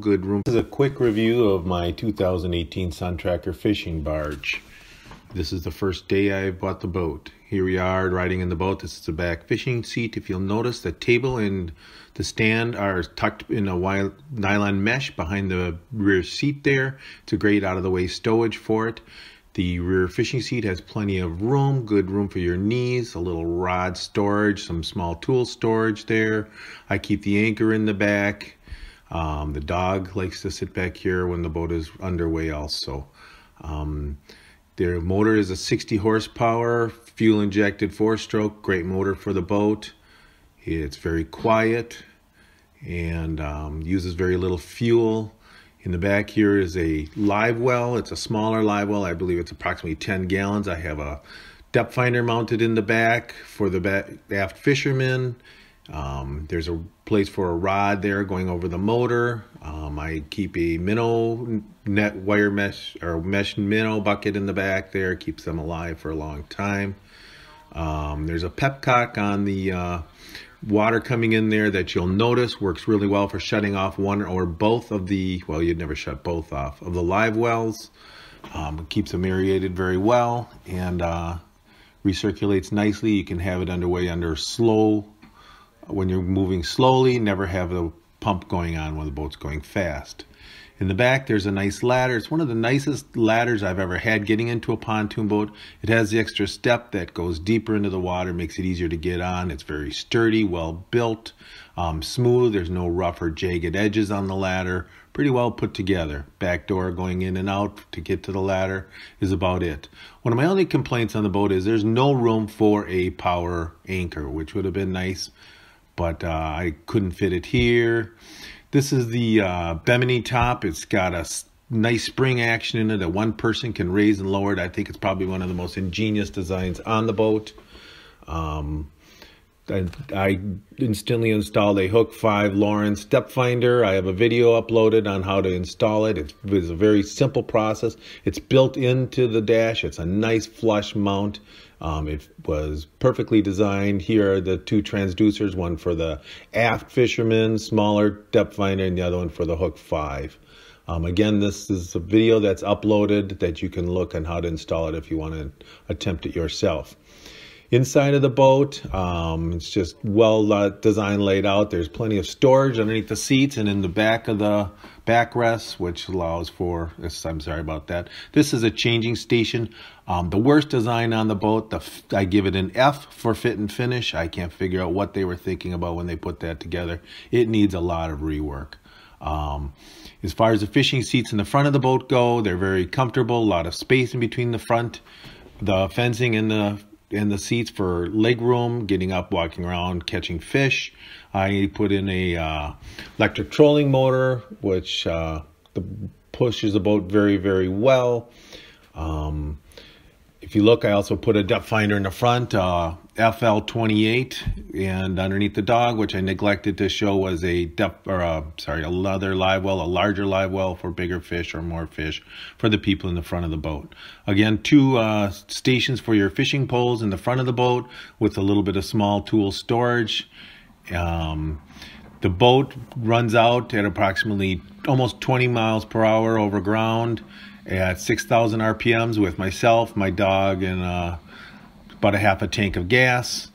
good room. This is a quick review of my 2018 Sun Tracker fishing barge. This is the first day I bought the boat. Here we are riding in the boat. This is the back fishing seat. If you'll notice, the table and the stand are tucked in a nylon mesh behind the rear seat there. It's a great out of the way stowage for it. The rear fishing seat has plenty of room, good room for your knees, a little rod storage, some small tool storage there. I keep the anchor in the back. Um, the dog likes to sit back here when the boat is underway also. Um, their motor is a 60 horsepower, fuel injected four stroke, great motor for the boat. It's very quiet and um, uses very little fuel. In the back here is a live well. It's a smaller live well. I believe it's approximately 10 gallons. I have a depth finder mounted in the back for the back, aft fishermen. Um, there's a place for a rod there going over the motor. Um, I keep a minnow net wire mesh or mesh minnow bucket in the back there, keeps them alive for a long time. Um, there's a petcock on the uh, water coming in there that you'll notice works really well for shutting off one or both of the, well, you'd never shut both off, of the live wells. Um, keeps them aerated very well and uh, recirculates nicely. You can have it underway under slow when you're moving slowly, never have the pump going on when the boat's going fast. In the back, there's a nice ladder. It's one of the nicest ladders I've ever had getting into a pontoon boat. It has the extra step that goes deeper into the water, makes it easier to get on. It's very sturdy, well built, um, smooth. There's no rough or jagged edges on the ladder. Pretty well put together. Back door going in and out to get to the ladder is about it. One of my only complaints on the boat is there's no room for a power anchor, which would have been nice but uh, I couldn't fit it here. This is the uh, Bimini top. It's got a nice spring action in it that one person can raise and lower it. I think it's probably one of the most ingenious designs on the boat. Um, I, I, instantly installed a Hook 5 Lowrance step finder. I have a video uploaded on how to install it. It's, it's a very simple process. It's built into the dash. It's a nice flush mount. Um, it was perfectly designed. Here are the two transducers, one for the aft fisherman, smaller depth finder, and the other one for the Hook 5. Um, again, this is a video that's uploaded that you can look on how to install it if you want to attempt it yourself. Inside of the boat, um, it's just well uh, designed, laid out. There's plenty of storage underneath the seats and in the back of the backrest, which allows for, this. I'm sorry about that. This is a changing station. Um, the worst design on the boat, the I give it an F for fit and finish. I can't figure out what they were thinking about when they put that together. It needs a lot of rework. Um, as far as the fishing seats in the front of the boat go, they're very comfortable, a lot of space in between the front, the fencing and the in the seats for leg room, getting up, walking around, catching fish. I put in a uh, electric trolling motor, which uh, the, pushes the boat very, very well. Um, if you look, I also put a depth finder in the front, uh, FL28, and underneath the dog, which I neglected to show, was a depth or a, sorry, another live well, a larger live well for bigger fish or more fish for the people in the front of the boat. Again, two uh, stations for your fishing poles in the front of the boat with a little bit of small tool storage. Um, the boat runs out at approximately almost 20 miles per hour over ground at 6,000 RPMs with myself, my dog, and uh, about a half a tank of gas.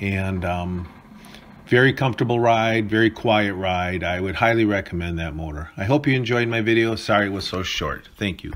And um, very comfortable ride, very quiet ride. I would highly recommend that motor. I hope you enjoyed my video. Sorry it was so short. Thank you.